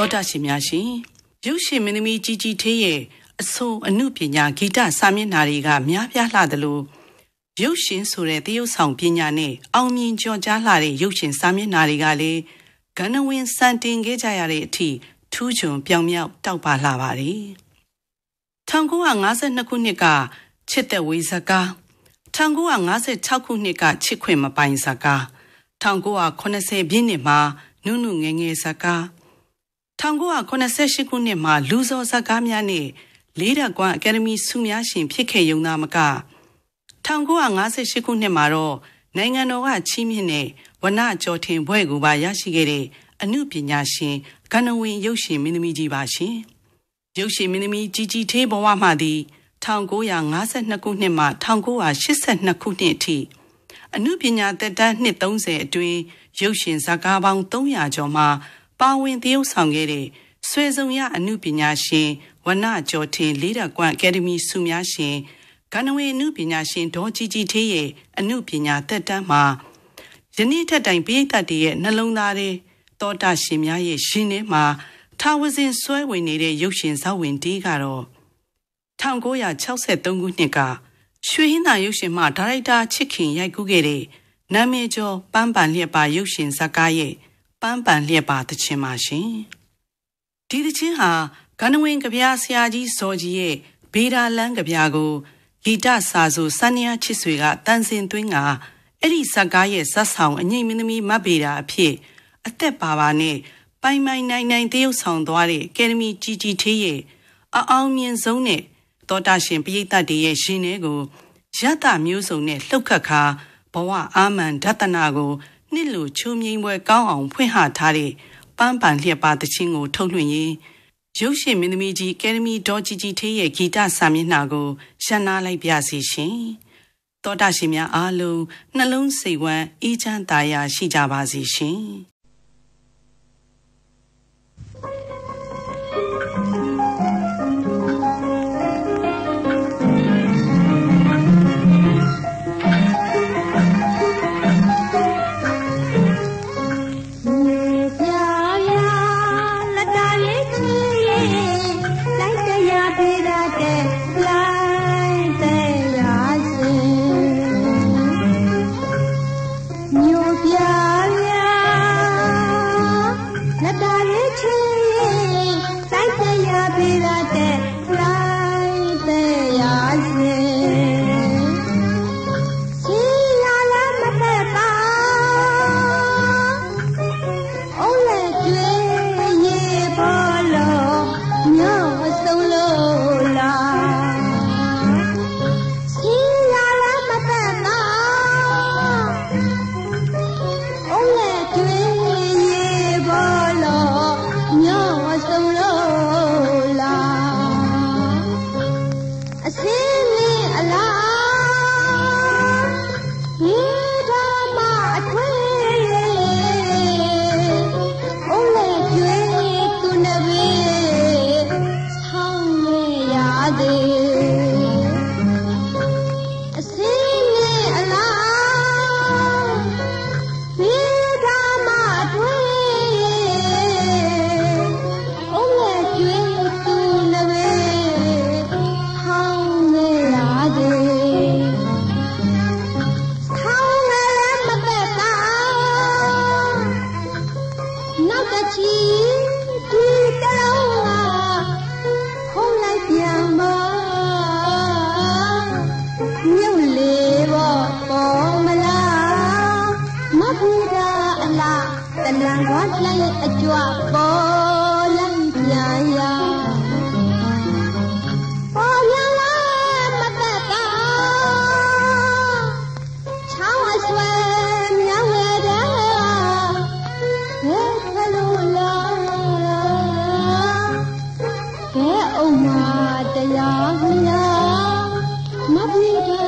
တောတာရှင်များရှင်ရုပ်ရှင်မင်းသမီးကြီးကြီးသေးရဲ့အဆိုအမှုပညာဂီတစာမျက်နှာတွေကများပြားလှသလိုရုပ်ရှင်ဆိုတဲ့တရုပ်ဆောင်ပညာနဲ့အောင်မြင်ကျော်ကြားလှတဲ့ရုပ်ရှင်စာမျက်နှာတွေကလည်းဂန္နဝင်စံတင်ခဲ့ကြရတဲ့အထိထူးချွန်ပြောင်မြောက်တောက်ပါလှပါတယ်1952ခုနှစ်ကချစ်တဲ့ဝေဇကား1956ခုနှစ်ကချစ်ခွင့်မပိုင်ဇကား1980ပြည့်နှစ်မှာနုနုငယ်ငယ်ဇကား 1988ခုနှစ်မှာလူစော်ဇကားများနဲ့လေးဓာတ်ကွမ်းအကယ်ဒမီဆုများရှင်ဖြစ်ခဲ့ရုံသာမက1958ခုနှစ်မှာတော့နိုင်ငံတော်ကချီးမြှင့်တဲ့ဝနကျော်ထင်ဘွဲ့ကိုပါရရှိခဲ့တဲ့အမှုပညာရှင်ကဏ္ဍဝင်ရုပ်ရှင်မင်းသမီးကြီးပါရှင်ရုပ်ရှင်မင်းသမီးကြီးကြီးသေးဘဝမှသည်1952ခုနှစ်မှ1982ခုနှစ်အထိအမှုပညာသက်တမ်းနှစ်30အတွင်းရုပ်ရှင်ဇာကားပေါင်း300ကျော်မှာ ပါဝင်သရုပ်ဆောင်ခဲ့တဲ့ဆွေစုံရအမှုပညာရှင်ဝနကျော်ထင်လေးဓာကွန့်အကယ်ဒမီဆုများရှင်ကဏ္ဍဝင်အမှုပညာရှင်ဒေါ်ကြီးကြီးသေးရဲ့အမှုပညာသက်တမ်းမှာယနေ့ထက်တိုင်ပိဋကတ်တည်းရဲ့နှလုံးသားတွေတောတာရှင်များရဲ့ရှင်ထဲမှာထာဝစဉ်ဆွဲဝင်နေတဲ့ရုပ်ရှင်ဇောက်ဝင်တီးကတော့1963ခုနှစ်ကရွှေဟင်းသာရုပ်ရှင်မှဒါရိုက်တာချစ်ခင်ရိုက်ကူးခဲ့တဲ့နာမည်ကျော်ပန်းပန်လျက်ပါရုပ်ရှင်ဇာတ်ကားရဲ့ ပန်းပန်လျက်ပါသချင်းပါရှင်ဒီသချင်းဟာကနဝင်ကဗျာဆရာကြီးစောကြီးရဲ့ဘေဒါလန်းကဗျာကိုဂီတစာဆိုစန္နီယာချစ်ဆွေကတန်စင်သွင်းကအဲ့ဒီဇာတ်ကားရဲ့ဇက်ဆောင်အငိမ့်မင်းသမီးမတ်ဘေဒါအဖြစ်အသက်ပါပါနဲ့ပိုင်ပိုင်နိုင်နိုင်တရုပ်ဆောင်သွားတဲ့အကယ်ဒမီကြီးကြီးသေးရဲ့အအောင်မြင်ဆုံးနဲ့သောတာရှင်ပရိသတ်တွေရဲ့ရှင်ထဲကိုရတမျိုးစုံနဲ့လှုပ်ခတ်ခါဘဝအာမန်ဒသနာကို နှစ်လူချုံငိမ့်ပွဲကောင်းအောင်ဖွင့်ဟထားတဲ့ပန်းပန်လျက်ပါတခြင်းကို ထုတ်လွှင့်ရင်းရုပ်ရှင်မင်းသမီးကြီးကယ်ဒမီဒေါ်ကြီးကြီးသေးရဲ့ဂီတစာမျက်နှာကိုရှင်းနာလိုက်ပြစီရှင်သောတာရှင်များအားလုံးနှလုံးစိတ်ဝမ်းအေးချမ်းသာယာရှိကြပါစေရှင် Yeah. လံဝလိုက်အကြွပေါ်လိုက်ပြရာပေါ်ရလာမတတ်တာချောင်းအဆွဲမြောင်းရတဲ့ဘယ်ခလုံးလာဘယ်အောင်မတရားများမပြေတာ